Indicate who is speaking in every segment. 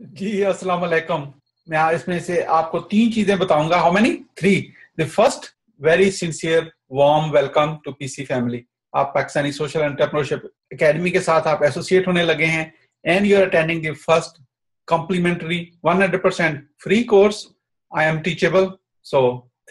Speaker 1: जी, अस्सलाम वालेकुम। मैं इसमें से आपको तीन चीज़ें बताऊँगा। How many three the first very sincere warm welcome to PC family आप पाकिस्तानी सोशल एंटरप्रेन्योरशिप एकेडमी के साथ आप एसोसिएट होने लगे हैं and you are attending the first complimentary 100% free course I am teachable so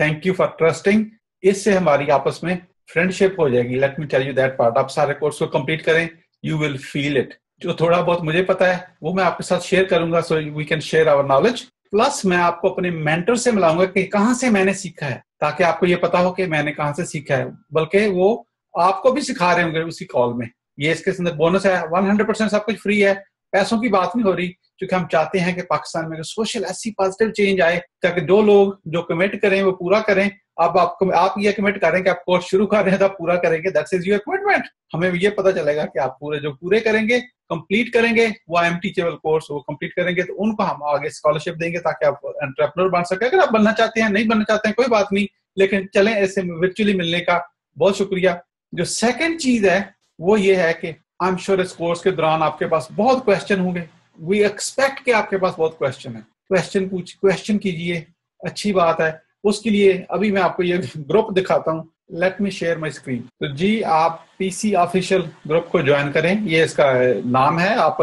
Speaker 1: thank you for trusting इससे हमारी आपस में फ्रेंडशिप हो जाएगी। Let me tell you that part आप सारे कोर्स को कंप्लीट करें यू विल फील इट जो थोड़ा बहुत मुझे पता है, वो मैं आपके साथ शेयर करूँगा so we can share our knowledge plus मैं आपको अपने मेंटर से मिलाऊँगा कि कहाँ से मैंने सीखा है, ताकि आपको ये पता हो कि मैंने कहाँ से सीखा है। बल्कि वो आपको भी सिखा रहे होंगे उसी कॉल में। ये इसके अंदर बोनस है वन हंड्रेड परसेंट सब कुछ फ्री है। पैसों की बात नहीं हो रही, क्योंकि हम चाहते हैं कि पाकिस्तान में सोशल, ऐसी पॉजिटिव चेंज आए, ताकि जो लोग जो कमिट करें, वो पूरा करें। अब आप आप ये कमिट करें कि आप कोर्स शुरू कर रहे हैं तो पूरा करेंगे। दैट्स इज़ योर कमिटमेंट हमें ये पता चलेगा कि आप पूरे, जो पूरे करेंगे कंप्लीट करेंगे, वो एम टीचेबल कोर्स वो कंप्लीट करेंगे तो उनको हम आगे स्कॉलरशिप देंगे, ताकि आप एंटरप्रेन्योर बन सके। अगर आप बनना चाहते हैं, नहीं बनना चाहते हैं, कोई बात नहीं। लेकिन चलें ऐसे वर्चुअली मिलने का। बहुत शुक्रिया। जो सेकेंड चीज़ है, वो ये है कि आई एम श्योर इस कोर्स के दौरान आपके पास बहुत क्वेश्चन होंगे। वी एक्सपेक्ट के आपके पास बहुत क्वेश्चन है। क्वेश्चन पूछ क्वेश्चन कीजिए। अच्छी बात है। उसके लिए अभी मैं आपको ये ग्रुप दिखाता हूँ। Let me share my screen तो जी, आप पीसी ऑफिशियल ग्रुप को ज्वाइन करें। ये इसका नाम है। आप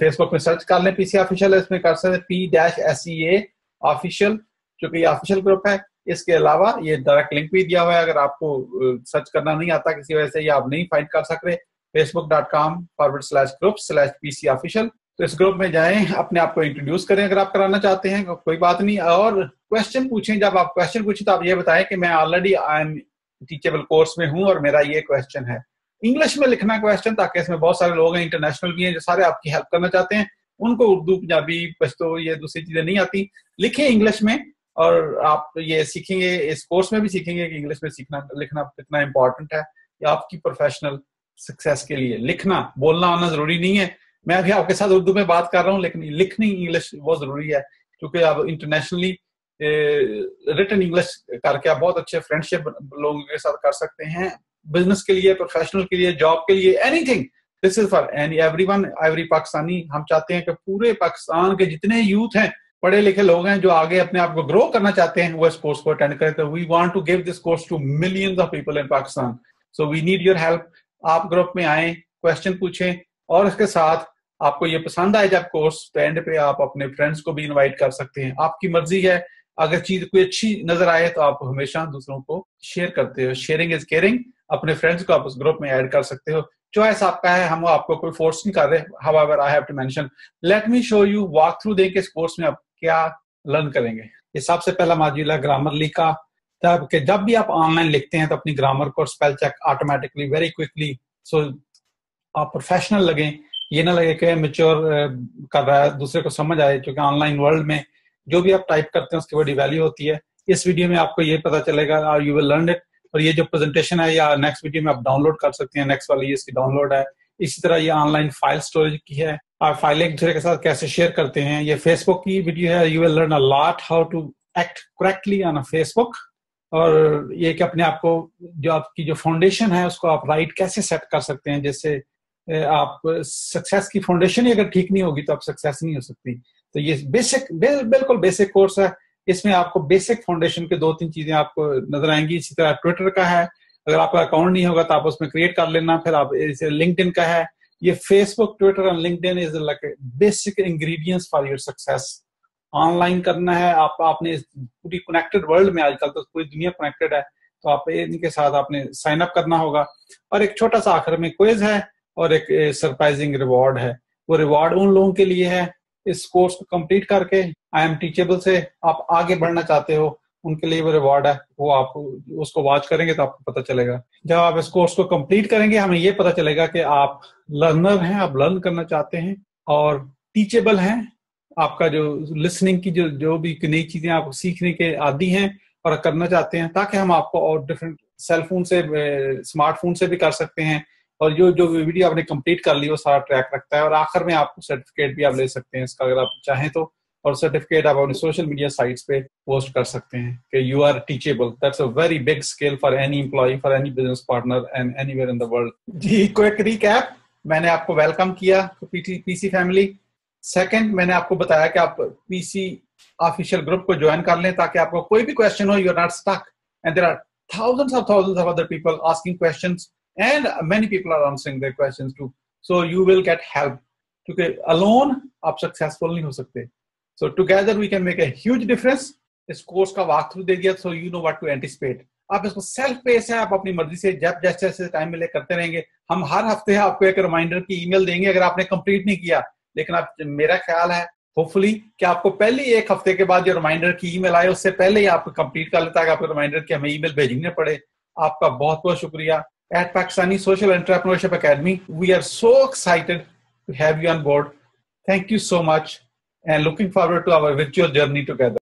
Speaker 1: फेसबुक में सर्च कर लें पीसी ऑफिशियल इसमें कर सकते P dash S E A official जो कि ऑफिशियल ग्रुप है। इसके अलावा ये डायरेक्ट लिंक भी दिया हुआ है। अगर आपको सर्च करना नहीं आता किसी वजह से या आप नहीं फाइंड कर सकते Facebook com forward slash group slash PC official तो इस ग्रुप में जाएँ, अपने आप को इंट्रोड्यूस करें अगर आप कराना चाहते हैं, कोई बात नहीं। और क्वेश्चन पूछें, जब आप क्वेश्चन पूछें तो आप ये बताएँ कि मैं already I am teachable course में हूँ और मेरा ये क्वेश्चन है। इंग्लिश में लिखना क्वेश्चन ताकि इसमें बहुत सारे लोग हैं इंटरनेशनल भी हैं, जो सारे आपकी हेल्प करना चाहते हैं। उनको उर्दू, पंजाबी, पश्तो, ये दूसरी चीज़ें नहीं आती। लिखे इंग्लिश में, और आप ये सीखेंगे, इस कोर्स में भी सीखेंगे कि इंग्लिश में सीखना, लिखना कितना इंपॉर्टेंट है। या आपकी प्रोफेशनल सक्सेस के लिए। लिखना, बोलना आना ज़रूरी नहीं है। मैं अभी आपके साथ उर्दू में बात कर रहा हूँ, लेकिन लिखनी इंग्लिश बहुत ज़रूरी है, क्योंकि आप इंटरनेशनली रिटर्न इंग्लिश करके आप बहुत अच्छे फ्रेंडशिप लोगों के साथ कर सकते हैं। बिज़नेस के लिए प्रोफेशनल के लिए जॉब के लिए anything this is for any every one every Pakistani हम चाहते हैं कि पूरे पाकिस्तान के जितने यूथ हैं, पढ़े लिखे लोग हैं, जो आगे अपने आप को ग्रो करना चाहते हैं, वो इस कोर्स को अटेंड करें। तो we want to give this course to millions of people in Pakistan so we need your help आप ग्रुप में आए क्वेश्चन पूछें और इसके साथ आपको ये पसंद आए जब कोर्स तो एंड पे आप अपने फ्रेंड्स को भी इनवाइट कर सकते हैं। आपकी मर्ज़ी है। अगर चीज़ कोई अच्छी नज़र आए तो आप हमेशा दूसरों को शेयर करते हो। शेयरिंग इज़ केयरिंग अपने फ्रेंड्स को आप उस ग्रुप में ऐड कर सकते हो। चॉइस आपका है। हम आपको कोई फोर्स नहीं कर रहे। However I have to mention let me show you walk through देंगे इस कोर्स में आप क्या लर्न करेंगे। ये सबसे पहला है ग्रामरली का। कि, जब भी आप ऑनलाइन लिखते हैं तो अपनी ग्रामर को spell check automatically very quickly so आप प्रोफेशनल लगे। ये ना लगे कि मेच्योर कर रहा है, दूसरे को समझ आए, क्योंकि ऑनलाइन वर्ल्ड में जो भी आप टाइप करते हैं, उसकी बड़ी वैल्यू होती है। इस वीडियो में आपको ये पता चलेगा और यू विल लर्न इट और ये जो प्रेजेंटेशन है, या नेक्स्ट वीडियो में आप डाउनलोड कर सकते हैं नेक्स्ट वाली इसकी डाउनलोड है। इसी तरह ये ऑनलाइन फ़ाइल स्टोरेज की है। आप फ़ाइल एक दूसरे के साथ कैसे शेयर करते हैं, ये फेसबुक की वीडियो है you will learn a lot how to act correctly on Facebook और ये कि अपने आप को जो आपकी जो फाउंडेशन है, उसको आप राइट कैसे सेट कर सकते हैं? जैसे आप सक्सेस की फाउंडेशन ही अगर ठीक नहीं होगी तो आप सक्सेस नहीं हो सकती। तो ये बेसिक बिल्कुल बेसिक कोर्स है। इसमें आपको बेसिक फाउंडेशन के दो तीन चीज़ें आपको नज़र आएँगी। इसी तरह ट्विटर का है। अगर आपका अकाउंट नहीं होगा तो आप उसमें क्रिएट कर लेना। फिर आप इसे लिंक्डइन का है। ये Facebook Twitter and LinkedIn is like basic ingredients for your success online करना है, आप, आपने पूरी कनेक्टेड वर्ल्ड में आजकल तो पूरी दुनिया कनेक्टेड है तो आप इनके साथ आपने साइन अप करना होगा। और एक छोटा सा आखिर में क्विज है और एक सरप्राइजिंग रिवॉर्ड है। वो रिवॉर्ड उन लोगों के लिए है इस कोर्स को कंप्लीट करके आई एम टीचेबल से आप आगे बढ़ना चाहते हो, उनके लिए वो रिवॉर्ड है, वो आप, उसको वॉच करेंगे तो आपको पता चलेगा। जब आप इस कोर्स को कंप्लीट करेंगे, हमें ये पता चलेगा कि आप लर्नर हैं, आप लर्न करना चाहते हैं और टीचेबल हैं आपका जो लिसनिंग की जो जो भी नई चीज़ें आप सीखने के आदि हैं और करना चाहते हैं, ताकि हम आपको और डिफरेंट सेलफोन से स्मार्टफ़ोन से भी कर सकते हैं। और जो जो वीडियो आपने कंप्लीट कर ली, वो सारा ट्रैक रखता है और आखिर में आपको सर्टिफिकेट भी आप ले सकते हैं इसका, अगर आप चाहें तो। और सर्टिफिकेट आप अपने सोशल मीडिया साइट्स पे पोस्ट कर सकते हैं कि you are teachable that's a very big scale for any employ for any business partner and anywhere in the world ji quick recap मैंने आपको वेलकम किया पीसी फैमिली सेकंड मैंने आपको बताया कि आप पीसी ऑफिशियल ग्रुप को ज्वाइन कर लें ताकि आपको कोई भी क्वेश्चन हो you are not stuck and there are thousands of thousands of other people asking questions and many people are answering their questions too. So you will get help. क्योंकि alone आप successful नहीं हो सकते. Together we can make a huge difference. इस course का walk through दे दिया so you know what to anticipate आप इसको सेल्फ पेस है, आप अपनी मर्ज़ी से जब जैसे जैसे टाइम मिले करते रहेंगे. हम हर हफ़्ते आपको एक रिमाइंडर की ईमेल देंगे, अगर आपने कंप्लीट नहीं किया लेकिन आप, मेरा ख्याल है होपफुली कि आपको पहले ही एक हफ़्ते के बाद जो रिमाइंडर की ईमेल आए, उससे पहले ही आप कंप्लीट कर लेता है आपको रिमाइंडर की हमें ईमेल भेजने पड़े। आपका बहुत बहुत शुक्रिया। At Pakistani social entrepreneurship academy we are so excited to have you on board thank you so much and looking forward to our विचुअल journey together.